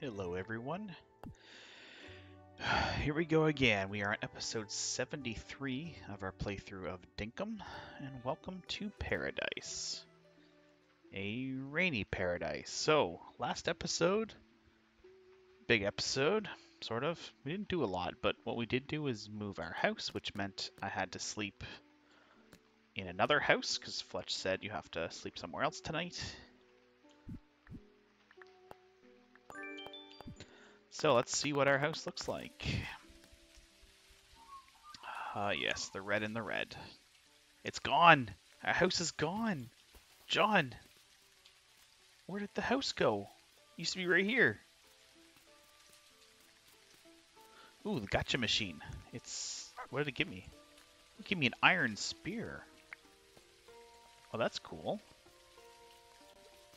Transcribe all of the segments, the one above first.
Hello, everyone. Here we go again. We are on episode 73 of our playthrough of Dinkum, and welcome to Paradise. A rainy paradise. So, last episode, big episode, sort of. We didn't do a lot, but what we did do is move our house, which meant I had to sleep in another house, because Fletch said you have to sleep somewhere else tonight. So let's see what our house looks like. Ah, uh, yes, the red and the red. It's gone! Our house is gone! John! Where did the house go? It used to be right here. Ooh, the gotcha machine. It's... What did it give me? It gave me an iron spear. Oh, that's cool.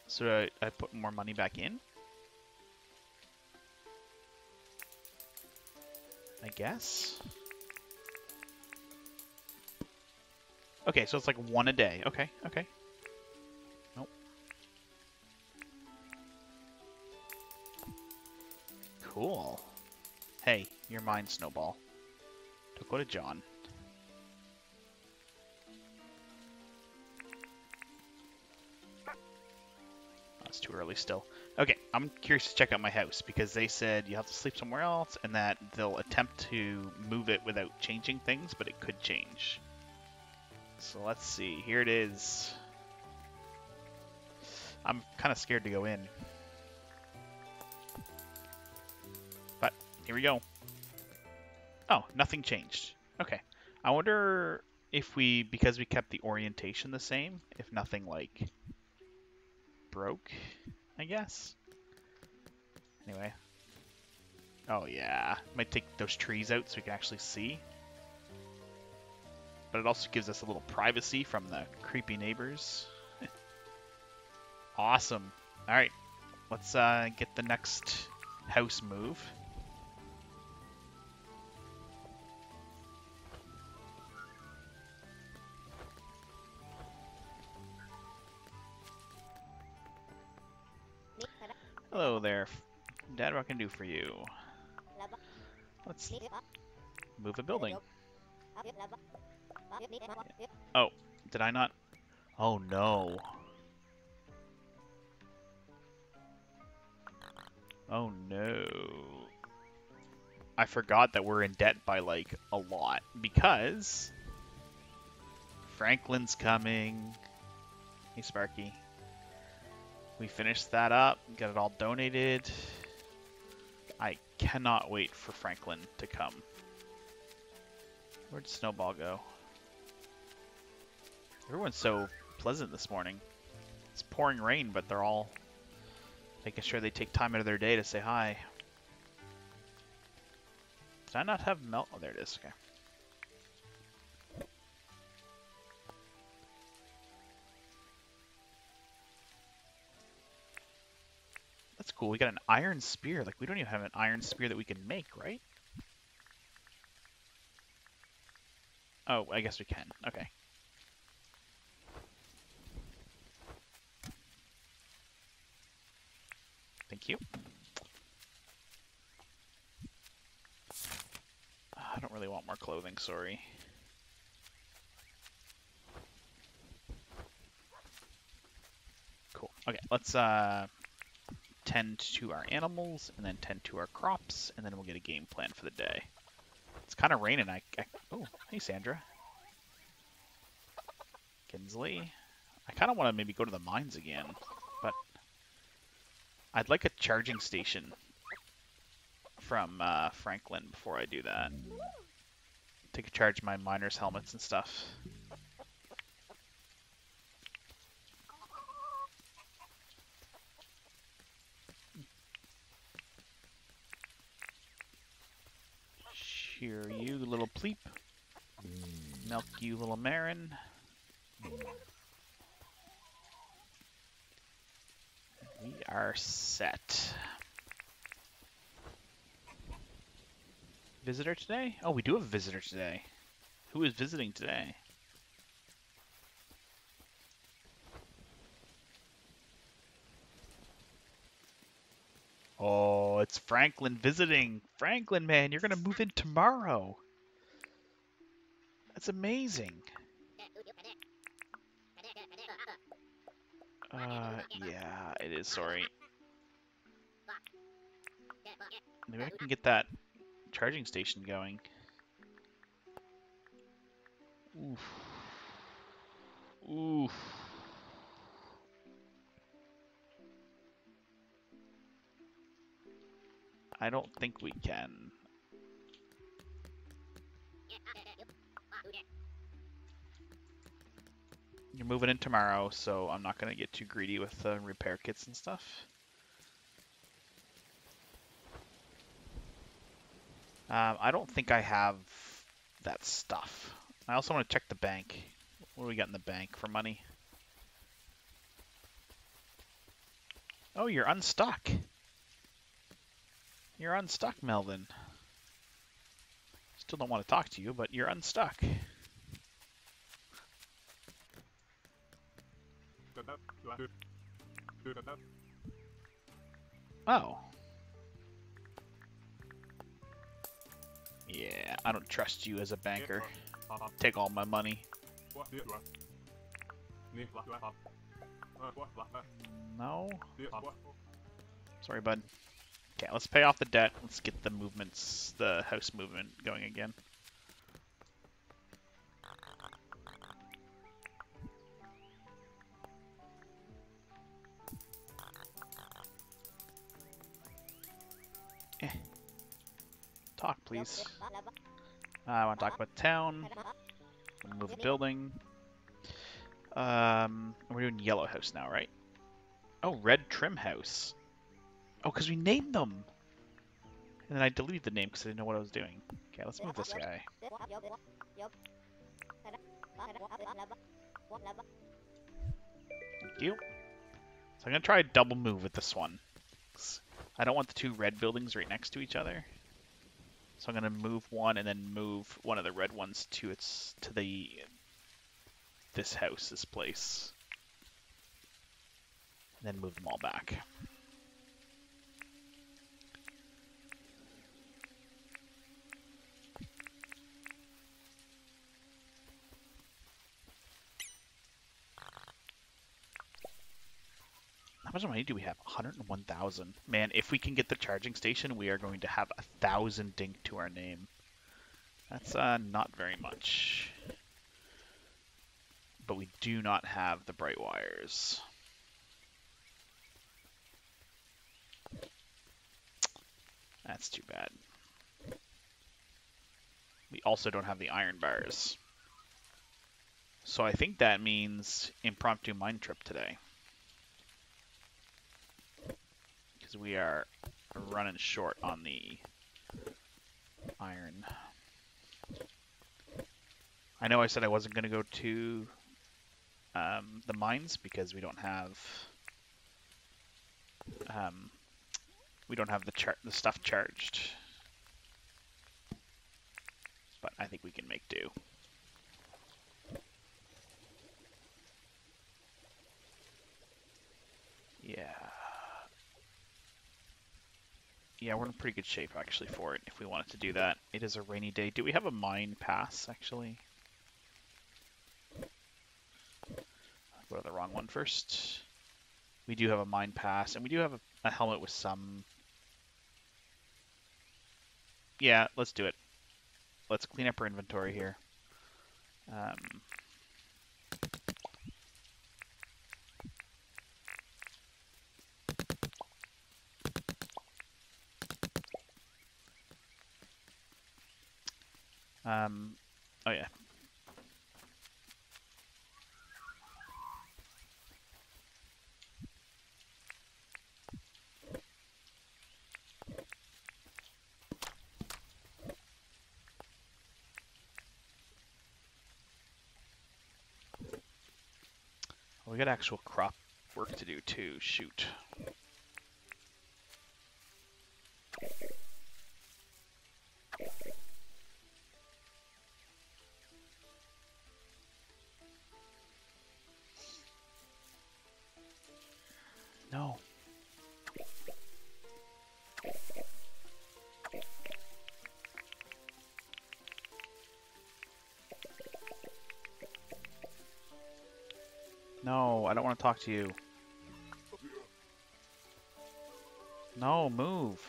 So I, I put more money back in? I guess. Okay, so it's like one a day. Okay, okay. Nope. Cool. Hey, you're mine, Snowball. To John. That's too early still. Okay, I'm curious to check out my house because they said you have to sleep somewhere else and that they'll attempt to move it without changing things, but it could change. So let's see. Here it is. I'm kind of scared to go in. But here we go. Oh, nothing changed. Okay. I wonder if we, because we kept the orientation the same, if nothing like broke. I guess. Anyway. Oh yeah, might take those trees out so we can actually see. But it also gives us a little privacy from the creepy neighbors. awesome. Alright, let's uh, get the next house move. Hello there. Dad, what can I do for you? Let's move a building. Oh, did I not? Oh no. Oh no. I forgot that we're in debt by like a lot because Franklin's coming. Hey Sparky. We finished that up, get it all donated. I cannot wait for Franklin to come. Where'd Snowball go? Everyone's so pleasant this morning. It's pouring rain, but they're all making sure they take time out of their day to say hi. Did I not have melt? Oh, there it is. Okay. Cool. We got an iron spear. Like, we don't even have an iron spear that we can make, right? Oh, I guess we can. Okay. Thank you. I don't really want more clothing, sorry. Cool. Okay, let's uh tend to our animals, and then tend to our crops, and then we'll get a game plan for the day. It's kind of raining. I, I oh, hey Sandra. Kinsley. I kind of want to maybe go to the mines again, but I'd like a charging station from uh, Franklin before I do that. Take a charge my miners' helmets and stuff. Here, you little pleep. Milk you little Marin. We are set. Visitor today? Oh, we do have a visitor today. Who is visiting today? Oh, it's Franklin visiting. Franklin, man, you're gonna move in tomorrow. That's amazing. Uh, yeah, it is, sorry. Maybe I can get that charging station going. Oof. Oof. I don't think we can. You're moving in tomorrow, so I'm not going to get too greedy with uh, repair kits and stuff. Um, I don't think I have that stuff. I also want to check the bank. What do we got in the bank for money? Oh, you're unstuck. You're unstuck, Melvin. Still don't want to talk to you, but you're unstuck. Oh. Yeah, I don't trust you as a banker. Take all my money. No? Sorry, bud. Okay, let's pay off the debt. Let's get the movements, the house movement going again. I want to talk about town. Move a building. Um, we're doing yellow house now, right? Oh, red trim house. Oh, because we named them. And then I deleted the name because I didn't know what I was doing. Okay, let's move this guy. Thank you. So I'm going to try a double move with this one. I don't want the two red buildings right next to each other. So I'm going to move one and then move one of the red ones to its to the this house, this place. And then move them all back. Much money do we have? 101,000. Man, if we can get the charging station, we are going to have a thousand dink to our name. That's uh, not very much. But we do not have the bright wires. That's too bad. We also don't have the iron bars. So I think that means impromptu mine trip today. Because we are running short on the iron. I know I said I wasn't going to go to um, the mines because we don't have um, we don't have the char the stuff charged, but I think we can make do. Yeah. Yeah, we're in pretty good shape actually for it if we wanted to do that. It is a rainy day. Do we have a mine pass actually? I'll go to the wrong one first. We do have a mine pass and we do have a, a helmet with some... Yeah, let's do it. Let's clean up our inventory here. Um, Um, oh yeah. We got actual crop work to do too, shoot. No. No, I don't want to talk to you. No, move.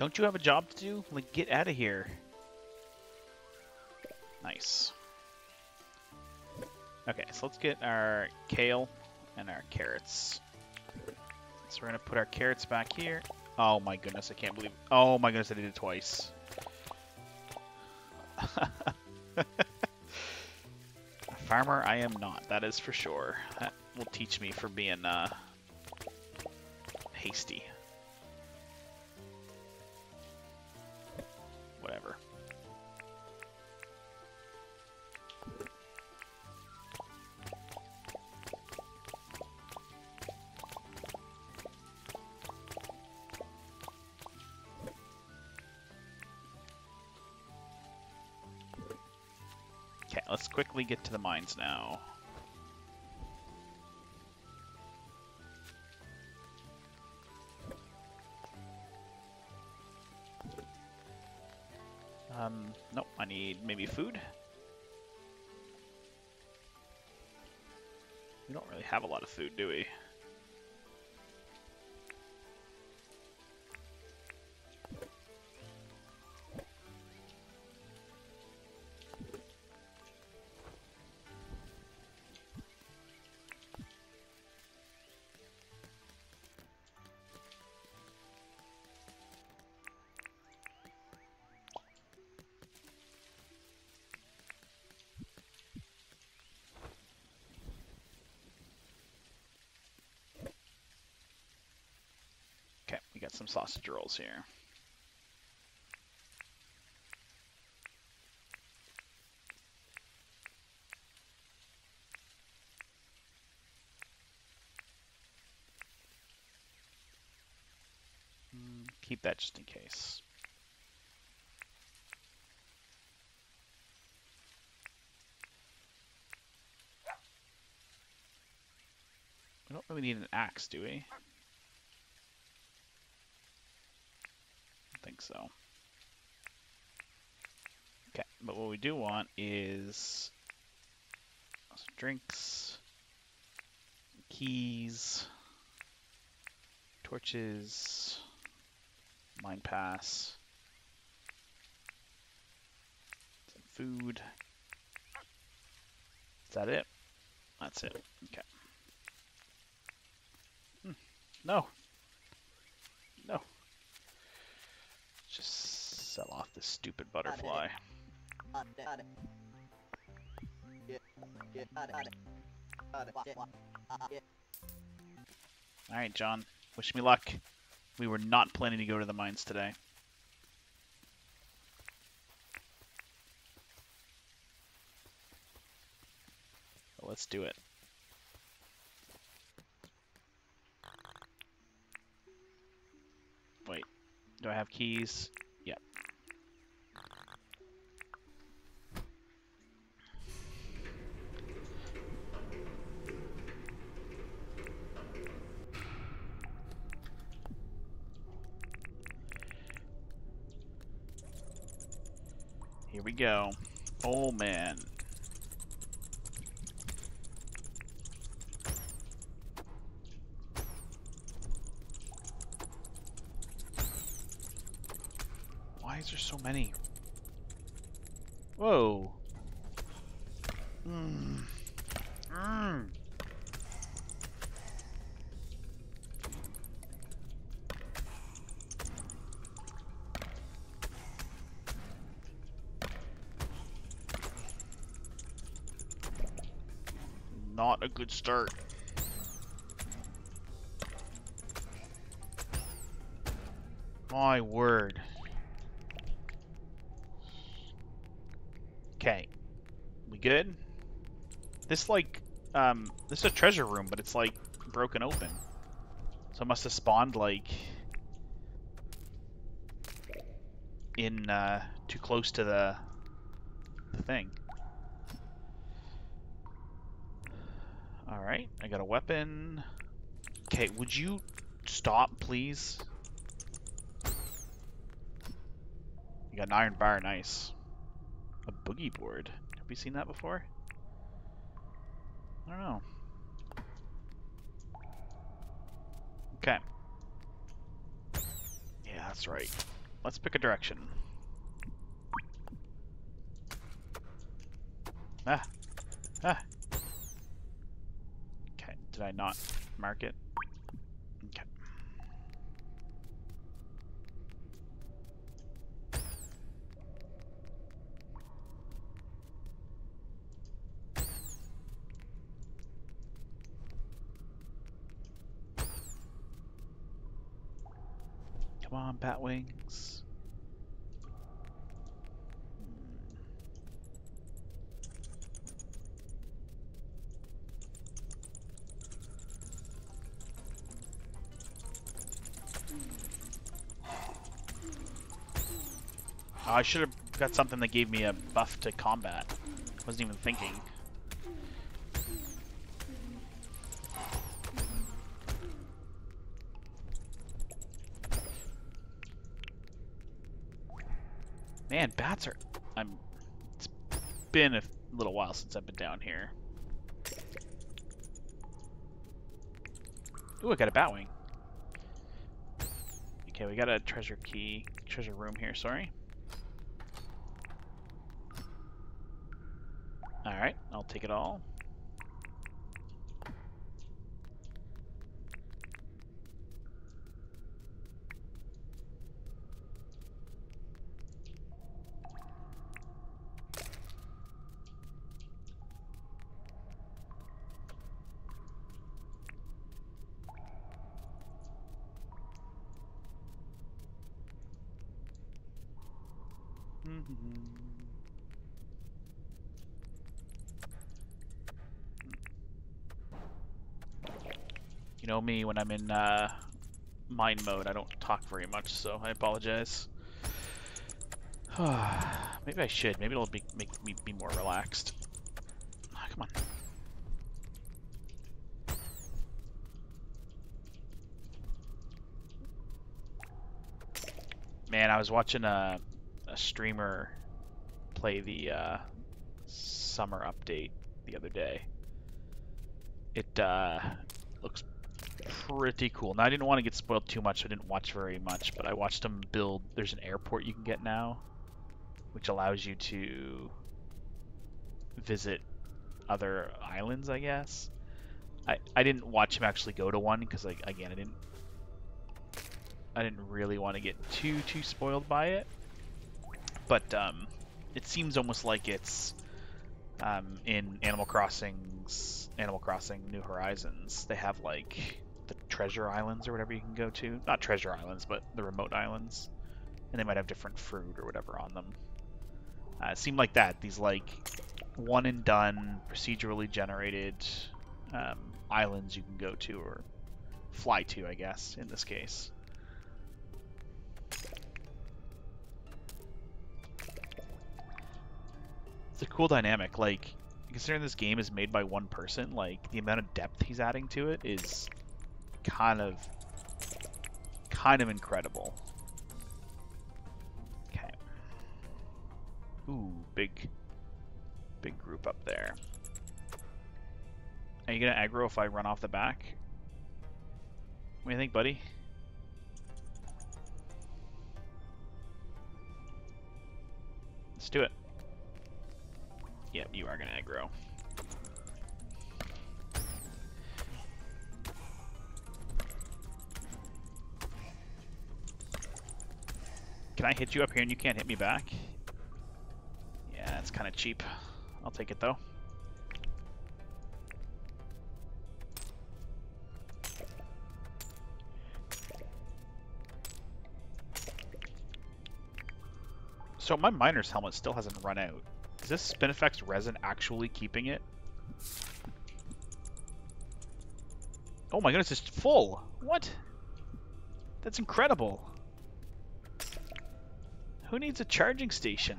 Don't you have a job to do? Like, get out of here. Nice. Okay, so let's get our kale and our carrots. So we're gonna put our carrots back here. Oh my goodness, I can't believe. Oh my goodness, I did it twice. Farmer I am not, that is for sure. That will teach me for being uh, hasty. Let's quickly get to the mines now. Um, nope, I need maybe food. We don't really have a lot of food, do we? Sausage rolls here. Mm, Keep that just in case. We don't really need an axe, do we? Think so. Okay, but what we do want is some drinks, keys, torches, mine pass, some food. Is that it? That's it. Okay. Hmm. No. No. Just sell off this stupid butterfly. Alright, John. Wish me luck. We were not planning to go to the mines today. But let's do it. Wait. Do I have keys? Go. Oh man. Why is there so many? Whoa. Mm. Mm. Not a good start. My word. Okay. We good? This like um this is a treasure room, but it's like broken open. So it must have spawned like in uh too close to the the thing. Alright, I got a weapon. Okay, would you stop, please? You got an iron bar, nice. A boogie board. Have we seen that before? I don't know. Okay. Yeah, that's right. Let's pick a direction. Ah. Ah. Did I not mark it? Okay. Come on, bat Oh, I should have got something that gave me a buff to combat. Wasn't even thinking. Man, bats are... I'm... It's been a little while since I've been down here. Ooh, I got a batwing. Okay, we got a treasure key, treasure room here, sorry. Alright, I'll take it all. Know me, when I'm in uh, mind mode, I don't talk very much, so I apologize. Maybe I should. Maybe it'll be, make me be more relaxed. Oh, come on. Man, I was watching a, a streamer play the uh, summer update the other day. It uh, looks pretty cool. Now, I didn't want to get spoiled too much, so I didn't watch very much, but I watched him build... There's an airport you can get now, which allows you to visit other islands, I guess. I, I didn't watch him actually go to one, because, like, again, I didn't... I didn't really want to get too, too spoiled by it. But, um, it seems almost like it's um, in Animal Crossing's Animal Crossing New Horizons. They have like treasure islands or whatever you can go to. Not treasure islands, but the remote islands, and they might have different fruit or whatever on them. Uh, like that. These like one and done procedurally generated um, islands you can go to or fly to, I guess, in this case. it's a cool dynamic. Like, considering this game is made by one person, like the amount of depth he's adding to it is kind of kind of incredible. Okay. Ooh, big big group up there. Are you gonna aggro if I run off the back? What do you think, buddy? Let's do it. Yep, you are gonna aggro. Can I hit you up here and you can't hit me back? Yeah, that's kind of cheap. I'll take it though. So my miner's helmet still hasn't run out. Is this Spinifex resin actually keeping it? Oh my goodness, it's full! What? That's incredible! Who needs a charging station?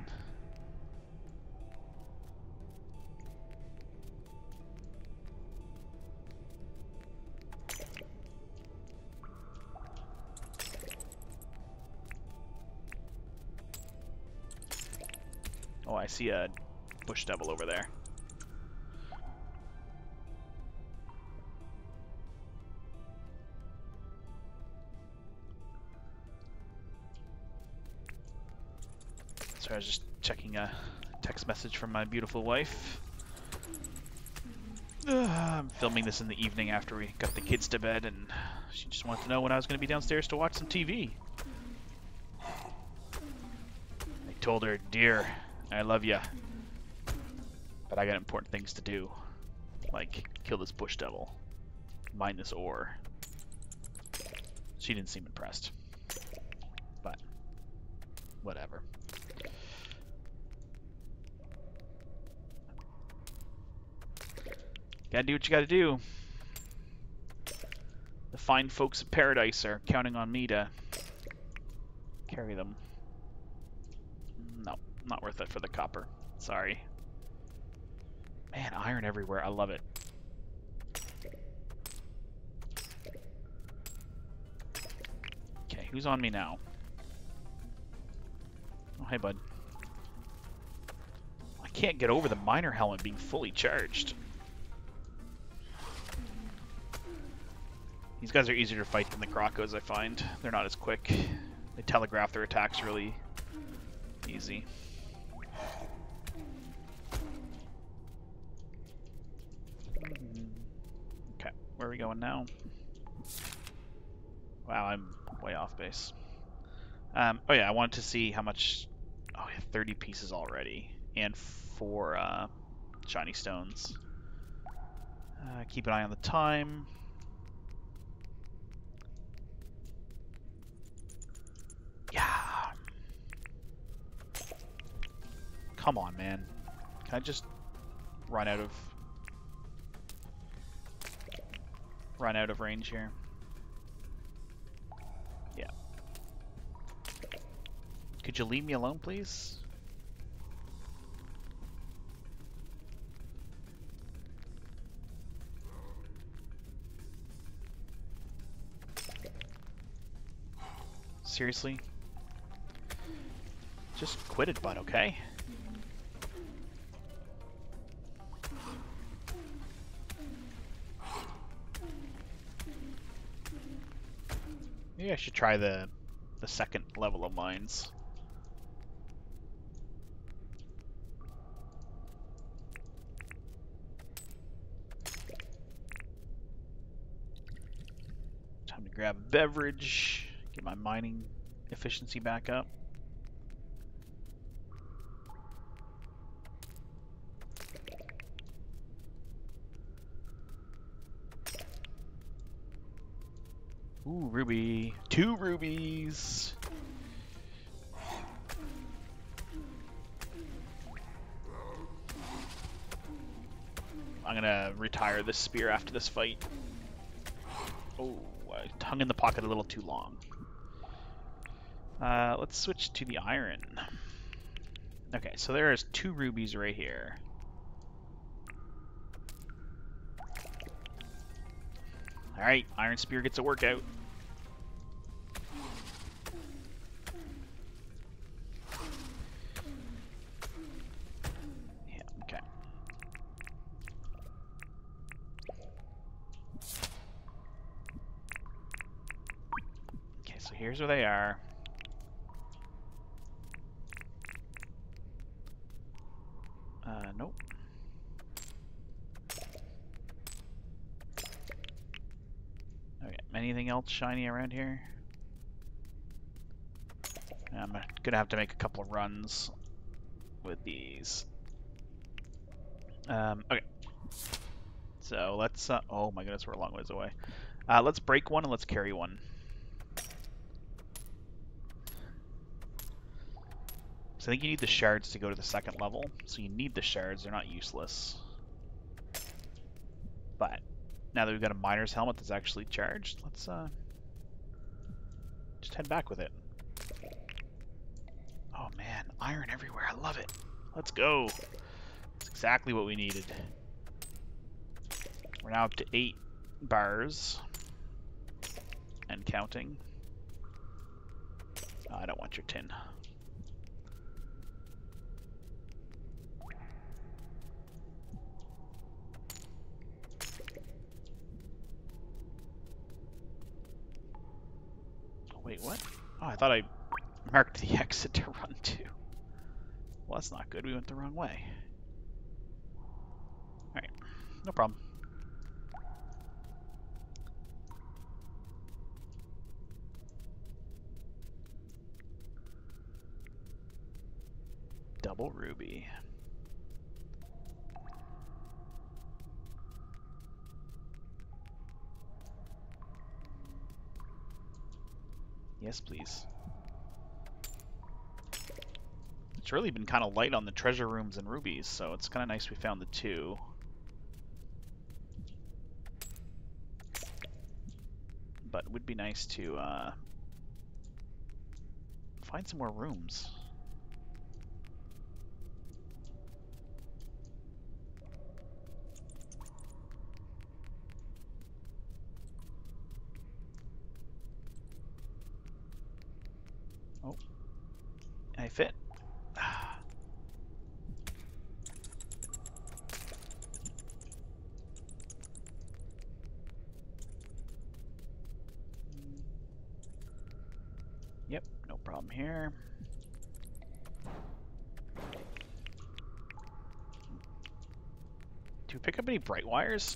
Oh, I see a bush devil over there. So I was just checking a text message from my beautiful wife. Uh, I'm filming this in the evening after we got the kids to bed, and she just wanted to know when I was going to be downstairs to watch some TV. I told her, Dear, I love you, but I got important things to do, like kill this bush devil, mine this ore. She didn't seem impressed, but whatever. Gotta do what you gotta do. The fine folks of Paradise are counting on me to carry them. No, not worth it for the copper. Sorry. Man, iron everywhere. I love it. Okay, who's on me now? Oh, hey, bud. I can't get over the miner helmet being fully charged. These guys are easier to fight than the Crocos, I find. They're not as quick. They telegraph their attacks really easy. Okay, where are we going now? Wow, I'm way off base. Um, oh yeah, I wanted to see how much... Oh, yeah, 30 pieces already. And four uh, shiny stones. Uh, keep an eye on the time. Come on, man. Can I just run out of... Run out of range here? Yeah. Could you leave me alone, please? Seriously? Just quit it, bud, okay? Maybe I should try the the second level of mines. Time to grab a beverage, get my mining efficiency back up. Ooh, ruby. Two rubies. I'm gonna retire this spear after this fight. Oh, I hung in the pocket a little too long. Uh, let's switch to the iron. Okay, so there is two rubies right here. Alright, Iron Spear gets a workout. Where they are. Uh, nope. Okay, anything else shiny around here? I'm gonna have to make a couple of runs with these. Um, okay. So let's, uh, oh my goodness, we're a long ways away. Uh, let's break one and let's carry one. So I think you need the shards to go to the second level. So you need the shards, they're not useless. But now that we've got a miner's helmet that's actually charged, let's uh, just head back with it. Oh man, iron everywhere, I love it. Let's go. That's exactly what we needed. We're now up to eight bars and counting. Oh, I don't want your tin. Wait, what? Oh, I thought I marked the exit to run to. Well, that's not good. We went the wrong way. Alright, no problem. Double ruby. Yes, please. It's really been kind of light on the treasure rooms and rubies, so it's kind of nice we found the two. But it would be nice to uh, find some more rooms. Fit? Yep, no problem here. Do we pick up any bright wires?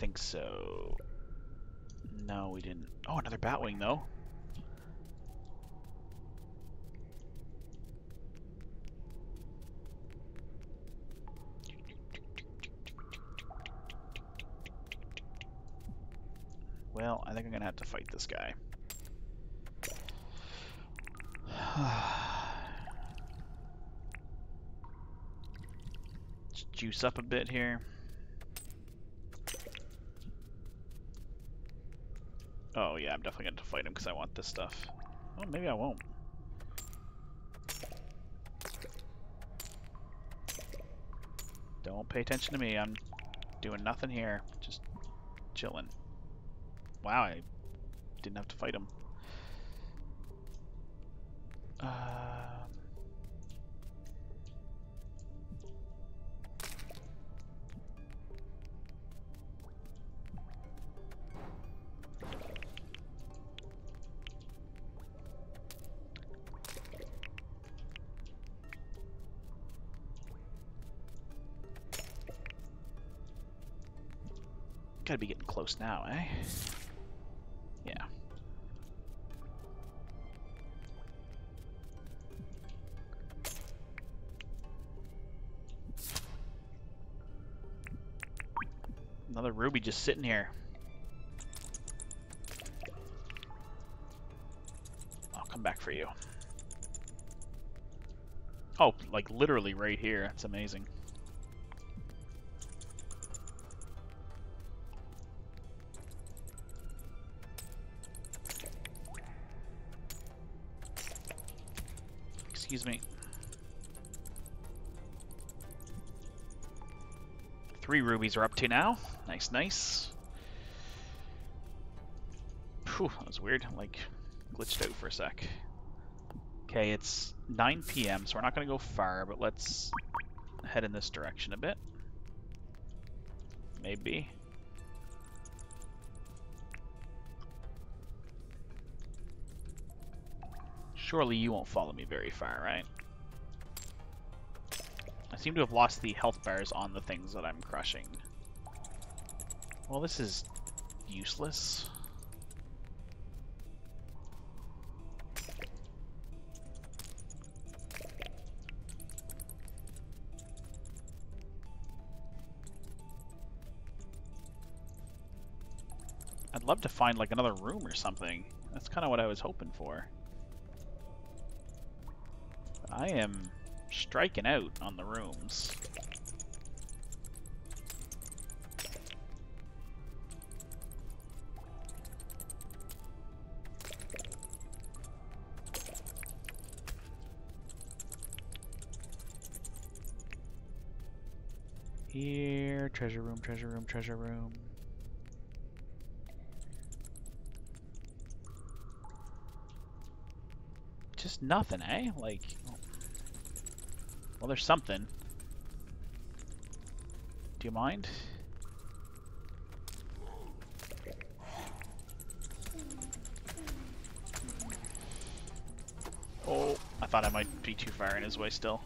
think so. No, we didn't. Batwing, though. Well, I think I'm going to have to fight this guy. juice up a bit here. Oh yeah, I'm definitely going to fight him because I want this stuff. Oh, maybe I won't. Don't pay attention to me. I'm doing nothing here. Just chilling. Wow, I didn't have to fight him. Uh... close now, eh? Yeah. Another ruby just sitting here. I'll come back for you. Oh, like literally right here. That's amazing. Excuse me. Three rubies are up to now. Nice, nice. Phew, that was weird. Like, glitched out for a sec. Okay, it's 9 p.m., so we're not going to go far, but let's head in this direction a bit. Maybe. Surely you won't follow me very far, right? I seem to have lost the health bars on the things that I'm crushing. Well, this is useless. I'd love to find like another room or something. That's kind of what I was hoping for. I am striking out on the rooms. Here, treasure room, treasure room, treasure room. Just nothing, eh? Like, well, there's something. Do you mind? Oh, I thought I might be too far in his way still.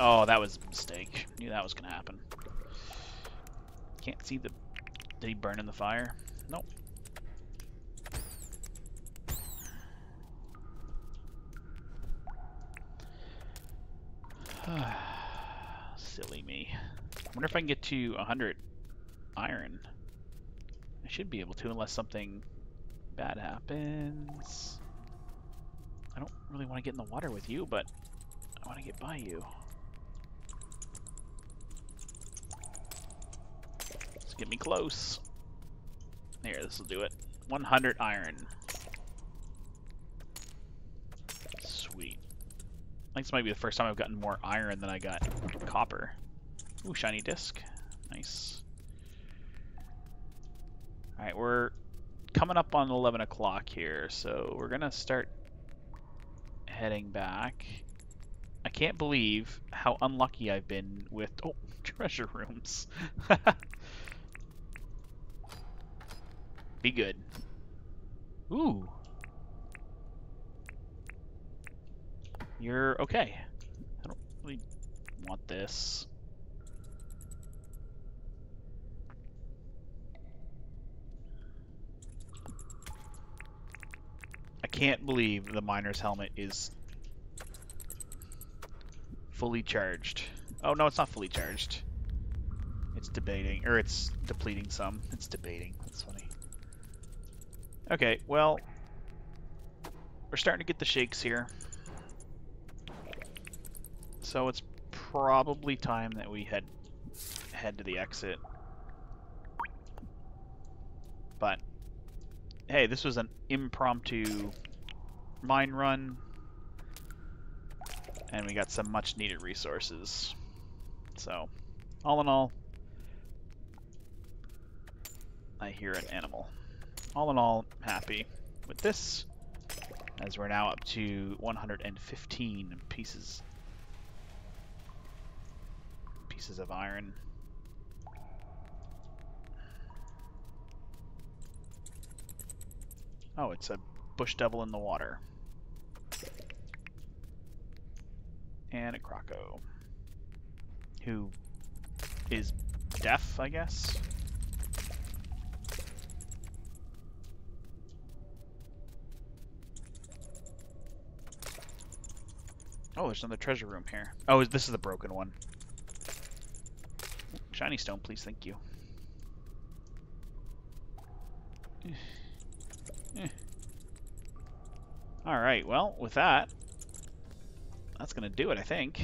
Oh, that was a mistake. Knew that was to happen. Can't see the... Did he burn in the fire? Nope. Silly me. I wonder if I can get to 100 iron. I should be able to unless something bad happens. I don't really want to get in the water with you, but I want to get by you. Let's get me close. There, this will do it. 100 iron. Sweet. I think this might be the first time I've gotten more iron than I got copper. Ooh, shiny disc. Nice. Alright, we're coming up on 11 o'clock here, so we're going to start heading back. I can't believe how unlucky I've been with... Oh, treasure rooms. Be good. Ooh. You're okay. I don't really want this. I can't believe the miner's helmet is fully charged. Oh no, it's not fully charged. It's debating, or it's depleting some. It's debating. That's funny. Okay, well, we're starting to get the shakes here. So it's probably time that we head head to the exit. But hey, this was an impromptu mine run. And we got some much needed resources. So, all in all, I hear an animal. All in all, happy with this, as we're now up to 115 pieces pieces of iron. Oh, it's a bush devil in the water. And a croco. Who is deaf, I guess? Oh, there's another treasure room here. Oh, this is the broken one. Shiny stone, please, thank you. Alright, well, with that, that's going to do it, I think.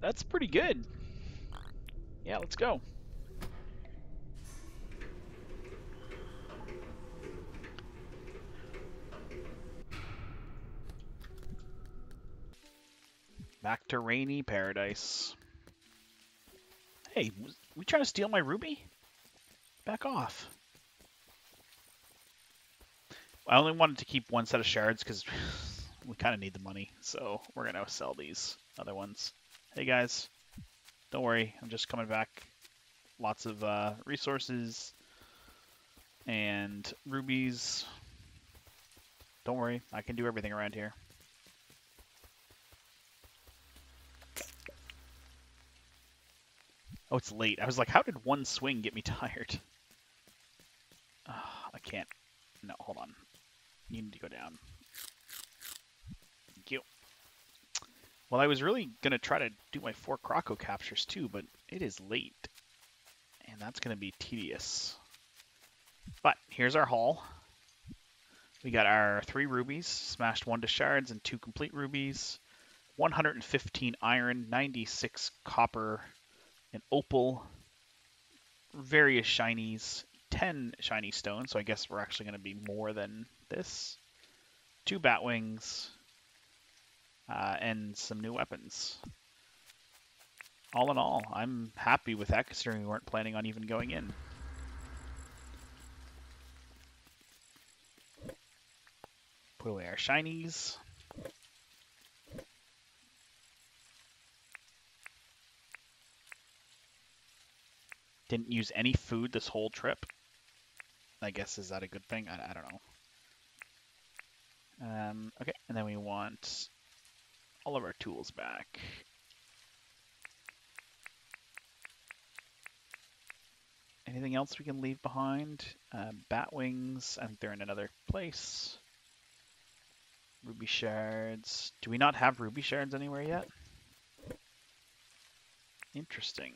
That's pretty good. Yeah, let's go. Back to rainy paradise. Hey, we trying to steal my ruby? Back off. I only wanted to keep one set of shards because we kind of need the money, so we're going to sell these other ones. Hey guys, don't worry, I'm just coming back. Lots of uh, resources and rubies. Don't worry, I can do everything around here. Oh, it's late. I was like, how did one swing get me tired? I can't. No, hold on. You need to go down. Thank you. Well, I was really going to try to do my four Croco captures too, but it is late. And that's going to be tedious. But here's our haul. We got our three rubies, smashed one to shards and two complete rubies, 115 iron, 96 copper, an opal, various shinies, 10 shiny stones, so I guess we're actually going to be more than this, two bat wings, uh, and some new weapons. All in all, I'm happy with that considering we weren't planning on even going in. Put away our shinies. Didn't use any food this whole trip. I guess is that a good thing? I, I don't know. Um, okay, and then we want all of our tools back. Anything else we can leave behind? Uh, bat wings, I think they're in another place. Ruby shards. Do we not have ruby shards anywhere yet? Interesting.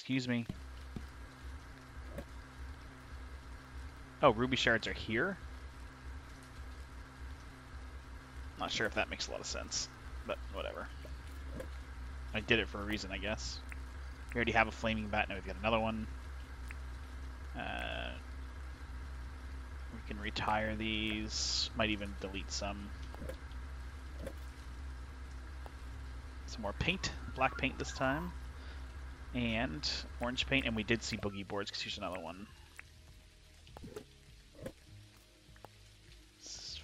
Excuse me. Oh, ruby shards are here? Not sure if that makes a lot of sense, but whatever. I did it for a reason, I guess. We already have a flaming bat, now we've got another one. Uh, we can retire these, might even delete some. Some more paint, black paint this time. And orange paint, and we did see boogie boards, because here's another one.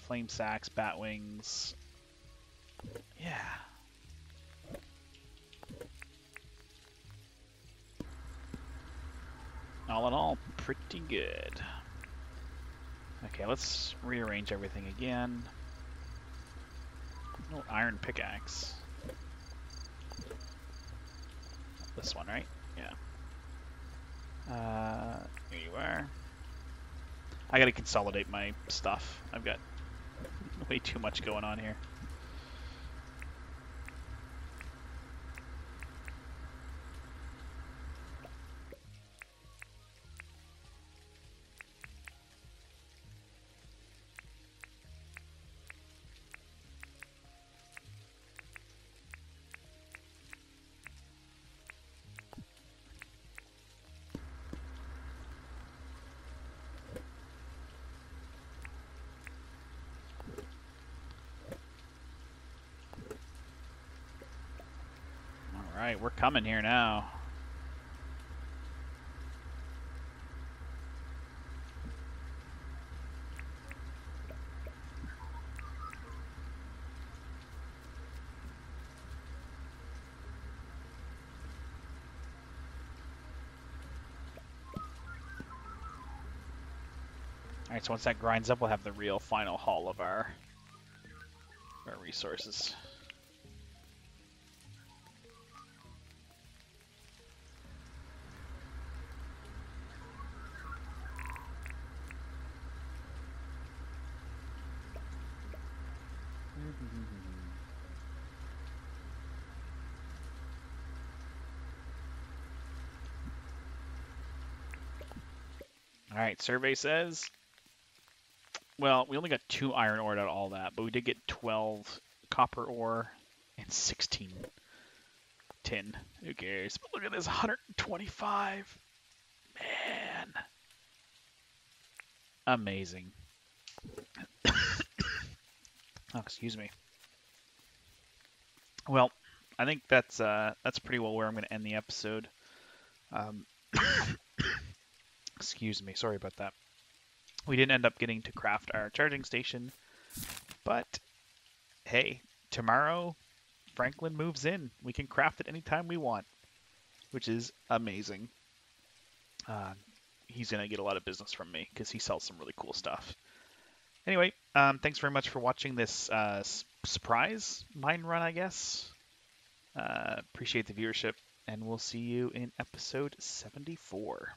Flame sacks, bat wings. Yeah. All in all, pretty good. Okay, let's rearrange everything again. No iron pickaxe. This one, right? Yeah. Uh, here you are. I gotta consolidate my stuff. I've got way too much going on here. Alright, we're coming here now. Alright, so once that grinds up, we'll have the real final haul of our, our resources. All right, survey says. Well, we only got two iron ore out of all that, but we did get 12 copper ore and 16 tin. Who cares? But look at this, 125. Man. Amazing. Oh, excuse me. Well, I think that's uh, that's pretty well where I'm going to end the episode. Um, excuse me, sorry about that. We didn't end up getting to craft our charging station, but hey, tomorrow Franklin moves in. We can craft it anytime we want, which is amazing. Uh, he's going to get a lot of business from me because he sells some really cool stuff. Anyway, um, thanks very much for watching this uh, surprise mine run, I guess. Uh, appreciate the viewership, and we'll see you in episode 74.